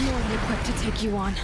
More than equipped to take you on.